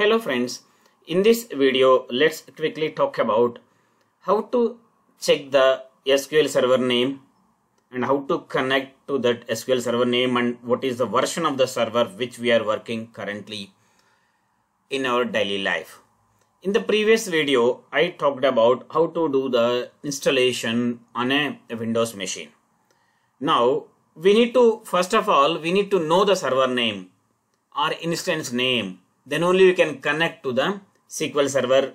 Hello friends, in this video let's quickly talk about how to check the SQL server name and how to connect to that SQL server name and what is the version of the server which we are working currently in our daily life. In the previous video I talked about how to do the installation on a Windows machine. Now we need to first of all we need to know the server name or instance name then only we can connect to the SQL server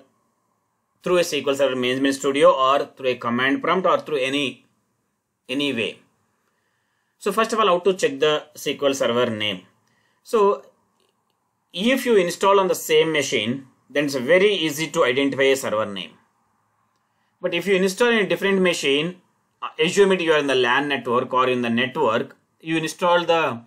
through a SQL server management studio or through a command prompt or through any any way. So first of all how to check the SQL server name. So if you install on the same machine then it's very easy to identify a server name. But if you install in a different machine uh, assume it you are in the LAN network or in the network you install the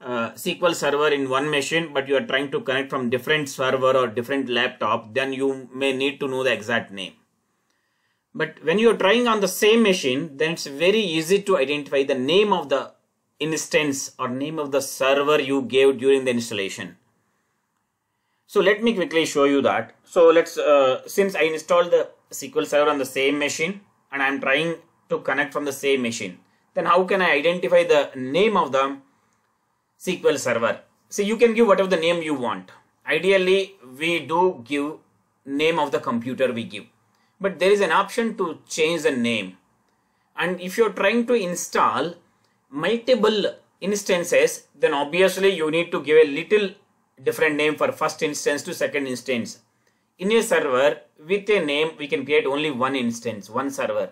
uh, SQL server in one machine but you are trying to connect from different server or different laptop then you may need to know the exact name. But when you are trying on the same machine then it's very easy to identify the name of the instance or name of the server you gave during the installation. So let me quickly show you that. So let's uh, since I installed the SQL server on the same machine and I'm trying to connect from the same machine then how can I identify the name of the SQL server. So you can give whatever the name you want. Ideally, we do give name of the computer we give. But there is an option to change the name. And if you're trying to install multiple instances, then obviously you need to give a little different name for first instance to second instance. In a server, with a name, we can create only one instance, one server.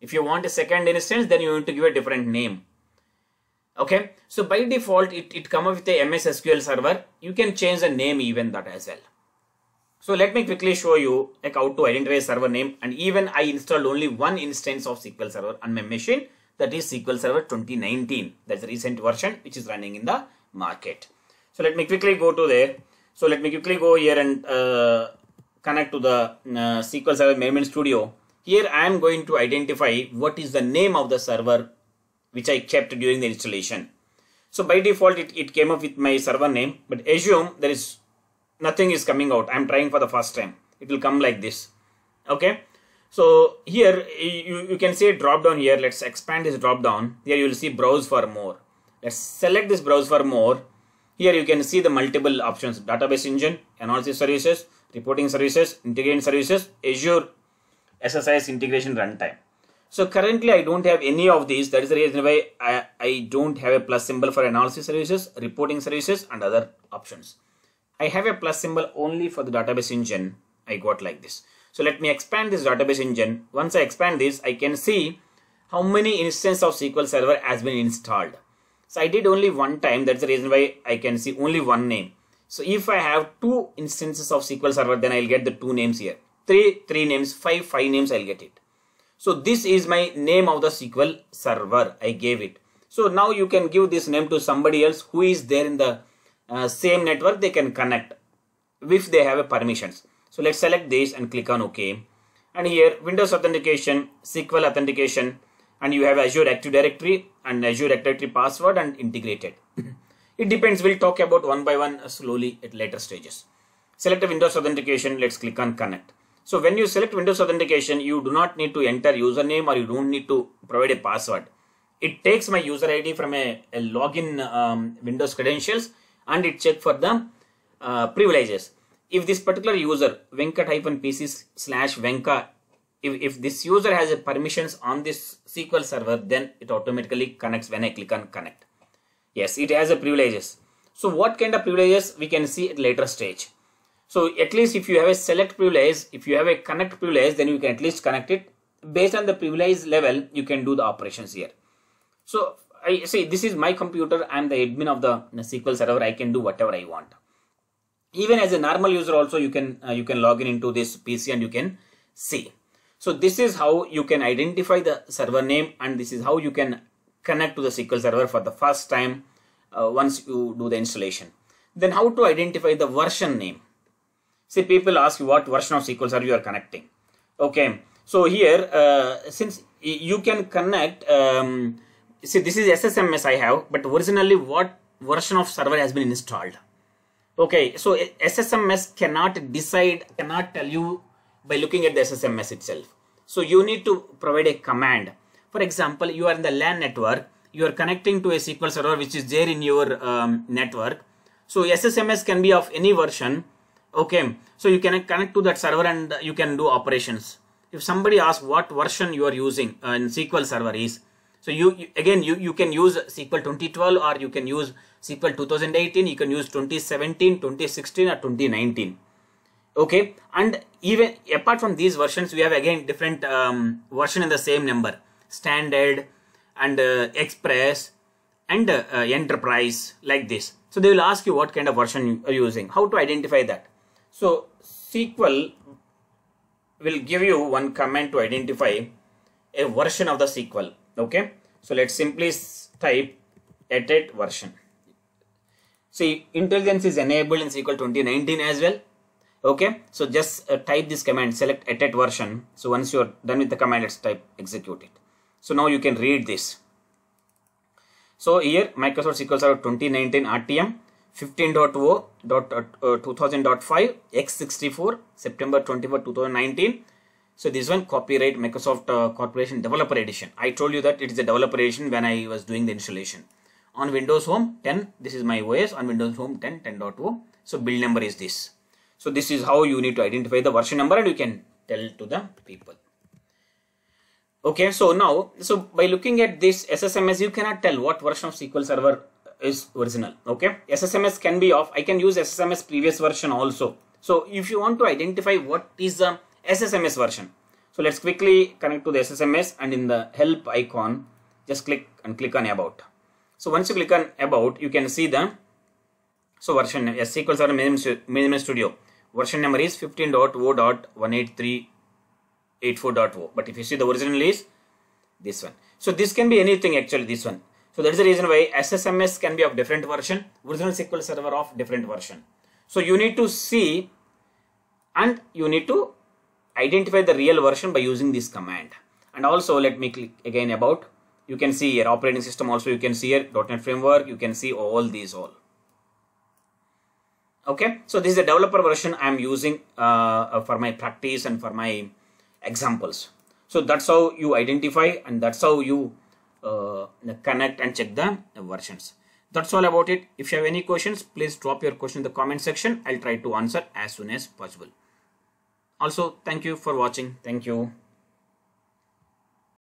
If you want a second instance, then you need to give a different name okay? So by default it, it come up with a ms sql server. You can change the name even that as well. So let me quickly show you like how to identify a server name. And even i installed only one instance of sql server on my machine. That is sql server 2019 that's the recent version which is running in the market. So let me quickly go to there. So let me quickly go here and uh, connect to the uh, sql server management studio. Here i am going to identify what is the name of the server which I kept during the installation. So by default, it, it came up with my server name, but assume there is nothing is coming out. I'm trying for the first time. It will come like this. Okay. So here you, you can see drop down here. Let's expand this drop down. Here you will see browse for more. Let's select this browse for more. Here you can see the multiple options database engine, analysis services, reporting services, integration services, Azure SSIS integration runtime. So currently I don't have any of these. That is the reason why I, I don't have a plus symbol for analysis services, reporting services and other options. I have a plus symbol only for the database engine. I got like this. So let me expand this database engine. Once I expand this, I can see how many instances of SQL Server has been installed. So I did only one time. That's the reason why I can see only one name. So if I have two instances of SQL Server, then I'll get the two names here. Three, three names, five, five names, I'll get it. So this is my name of the SQL server. I gave it. So now you can give this name to somebody else who is there in the uh, same network. They can connect if they have permissions. So let's select this and click on OK. And here Windows Authentication, SQL Authentication, and you have Azure Active Directory and Azure Active Directory password and integrated. it depends. We'll talk about one by one slowly at later stages. Select a Windows Authentication. Let's click on Connect. So when you select Windows Authentication, you do not need to enter username or you don't need to provide a password. It takes my user ID from a, a login um, Windows credentials and it check for the uh, privileges. If this particular user, venkat-pc slash venka, if, if this user has a permissions on this SQL server, then it automatically connects when I click on connect. Yes, it has a privileges. So what kind of privileges we can see at later stage. So at least if you have a select privilege, if you have a connect privilege, then you can at least connect it. Based on the privilege level, you can do the operations here. So I say this is my computer. I'm the admin of the SQL server. I can do whatever I want. Even as a normal user also, you can uh, you can log in into this PC and you can see. So this is how you can identify the server name and this is how you can connect to the SQL server for the first time uh, once you do the installation. Then how to identify the version name See, people ask you what version of SQL Server you are connecting. Okay, so here, uh, since you can connect, um, see, this is SSMS I have, but originally what version of server has been installed? Okay, so SSMS cannot decide, cannot tell you by looking at the SSMS itself. So you need to provide a command. For example, you are in the LAN network, you are connecting to a SQL server which is there in your um, network. So SSMS can be of any version. Okay, so you can connect to that server and you can do operations. If somebody asks what version you are using uh, in SQL server is, so you, you, again you, you can use SQL 2012 or you can use SQL 2018, you can use 2017, 2016 or 2019 okay and even apart from these versions we have again different um, version in the same number. Standard and uh, express and uh, enterprise like this. So they will ask you what kind of version you are using how to identify that so sql will give you one command to identify a version of the sql okay? So let's simply type @@version. See IntelliSense is enabled in sql 2019 as well okay? So just uh, type this command select @@version. So once you're done with the command let's type execute it. So now you can read this. So here microsoft sql server 2019 rtm 15.0.2000.5 x64 september 24 2019 so this one copyright microsoft uh, corporation developer edition. I told you that it is a developer edition when i was doing the installation. On windows home 10 this is my os on windows home 10 10.0 so build number is this. So this is how you need to identify the version number and you can tell to the people. Okay, so now, so by looking at this SSMS, you cannot tell what version of SQL Server is original. Okay, SSMS can be off. I can use SSMS previous version also. So if you want to identify what is the SSMS version, so let's quickly connect to the SSMS and in the help icon, just click and click on about. So once you click on about, you can see the so version SQL Server Management Studio version number is 15.0.18384.0 but if you see the original is this one so this can be anything actually this one so that is the reason why SSMS can be of different version original SQL server of different version. So you need to see and you need to identify the real version by using this command. And also let me click again about. You can see here operating system also you can see here .NET framework you can see all these all. Okay? So this is a developer version i'm using uh, uh, for my practice and for my examples. So that's how you identify and that's how you uh, connect and check the versions. That's all about it. If you have any questions please drop your question in the comment section. I'll try to answer as soon as possible. Also thank you for watching. Thank you